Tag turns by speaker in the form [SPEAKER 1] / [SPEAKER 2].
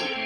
[SPEAKER 1] Bye.